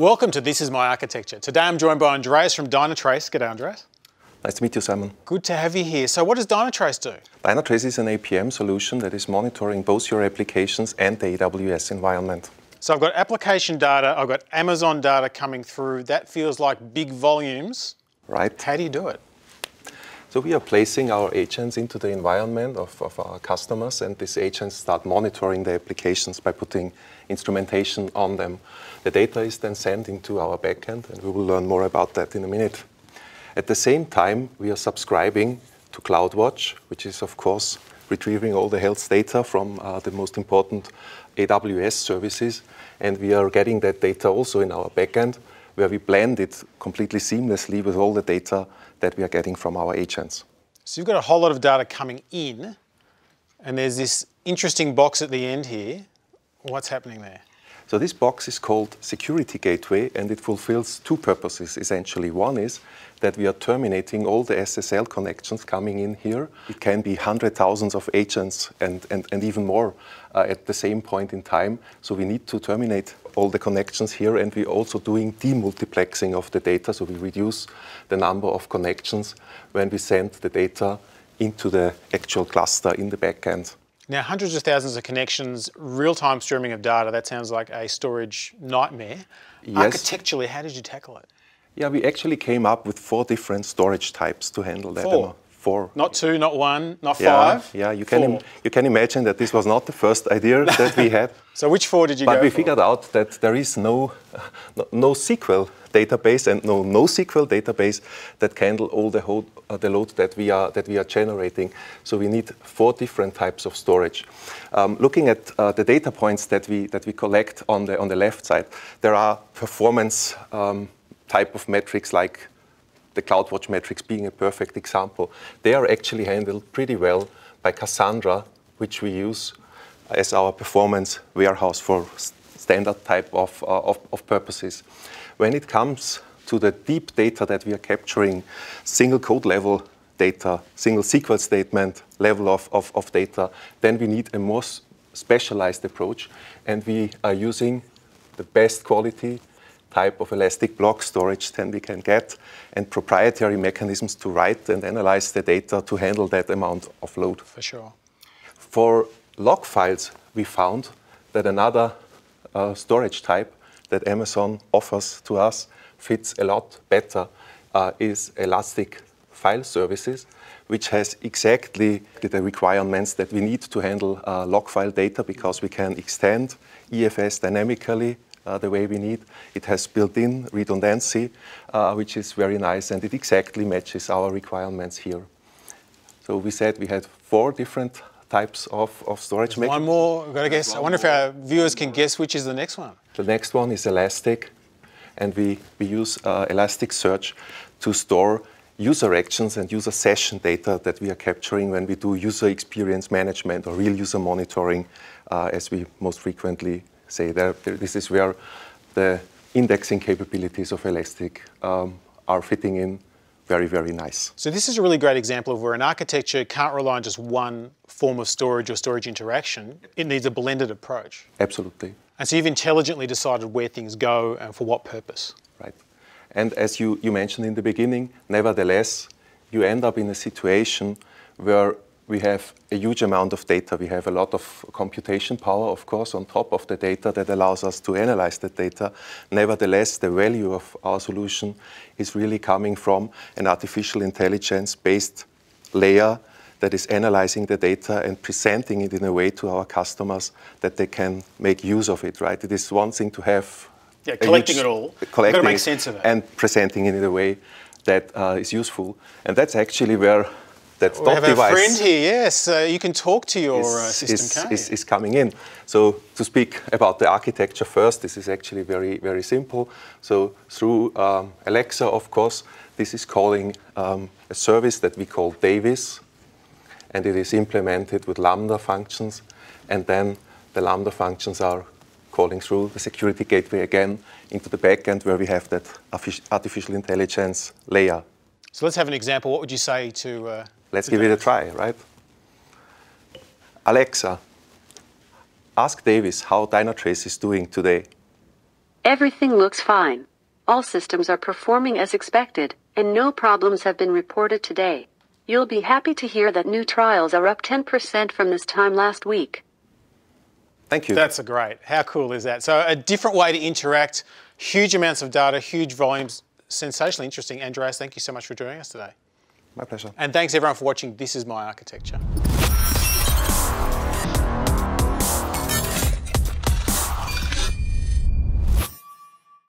Welcome to This Is My Architecture. Today I'm joined by Andreas from Dynatrace. G'day, Andreas. Nice to meet you, Simon. Good to have you here. So what does Dynatrace do? Dynatrace is an APM solution that is monitoring both your applications and the AWS environment. So I've got application data, I've got Amazon data coming through. That feels like big volumes. Right. How do you do it? So we are placing our agents into the environment of, of our customers, and these agents start monitoring the applications by putting instrumentation on them. The data is then sent into our backend, and we will learn more about that in a minute. At the same time, we are subscribing to CloudWatch, which is, of course, retrieving all the health data from uh, the most important AWS services. And we are getting that data also in our backend, where we blend it completely seamlessly with all the data that we are getting from our agents. So you've got a whole lot of data coming in, and there's this interesting box at the end here. What's happening there? So this box is called Security Gateway, and it fulfills two purposes, essentially. One is that we are terminating all the SSL connections coming in here. It can be hundred thousands of agents and, and, and even more uh, at the same point in time. So we need to terminate all the connections here, and we're also doing demultiplexing of the data, so we reduce the number of connections when we send the data into the actual cluster in the backend. Now, hundreds of thousands of connections, real-time streaming of data, that sounds like a storage nightmare. Yes. Architecturally, how did you tackle it? Yeah, we actually came up with four different storage types to handle that. Four? Four. Not two, not one, not yeah, five? Yeah, you can, you can imagine that this was not the first idea that we had. So which four did you but go we for? figured out that there is no, no, no SQL database and no NoSQL database that can handle all the, whole, uh, the load that we, are, that we are generating. So we need four different types of storage. Um, looking at uh, the data points that we, that we collect on the, on the left side, there are performance um, type of metrics like the CloudWatch metrics being a perfect example. They are actually handled pretty well by Cassandra, which we use as our performance warehouse for standard type of, uh, of, of, purposes. When it comes to the deep data that we are capturing, single code level data, single SQL statement level of, of, of data, then we need a more specialized approach, and we are using the best quality type of elastic block storage than we can get, and proprietary mechanisms to write and analyze the data to handle that amount of load. For sure. For log files, we found that another uh, storage type that Amazon offers to us fits a lot better uh, is Elastic File Services, which has exactly the requirements that we need to handle uh, log file data because we can extend EFS dynamically uh, the way we need. It has built-in redundancy, uh, which is very nice, and it exactly matches our requirements here. So we said we had four different types of, of storage. There's one more, I've got to guess. I wonder if our viewers can guess which is the next one. The next one is Elastic, and we, we use uh, Elasticsearch to store user actions and user session data that we are capturing when we do user experience management or real user monitoring, uh, as we most frequently say. There, this is where the indexing capabilities of Elastic um, are fitting in very, very nice. So this is a really great example of where an architecture can't rely on just one form of storage or storage interaction. It needs a blended approach. Absolutely. And so you've intelligently decided where things go and for what purpose. Right. And as you, you mentioned in the beginning, nevertheless, you end up in a situation where we have a huge amount of data. We have a lot of computation power, of course, on top of the data that allows us to analyze the data. Nevertheless, the value of our solution is really coming from an artificial intelligence based layer that is analyzing the data and presenting it in a way to our customers that they can make use of it, right? It is one thing to have yeah, collecting huge, it all. Collecting make sense of it. And presenting it in a way that uh, is useful. And that's actually where that we have device a friend here, yes. Uh, you can talk to your is, uh, system, is, is, is coming in. So to speak about the architecture first, this is actually very, very simple. So through um, Alexa, of course, this is calling um, a service that we call Davis, and it is implemented with Lambda functions, and then the Lambda functions are calling through the security gateway again into the backend where we have that artificial intelligence layer. So let's have an example. What would you say to? Uh, let's give it a try, right? Alexa, ask Davis how Dynatrace is doing today. Everything looks fine. All systems are performing as expected, and no problems have been reported today. You'll be happy to hear that new trials are up 10% from this time last week. Thank you. That's a great. How cool is that? So a different way to interact, huge amounts of data, huge volumes, sensationally interesting. Andreas, thank you so much for joining us today. My pleasure. And thanks everyone for watching This Is My Architecture.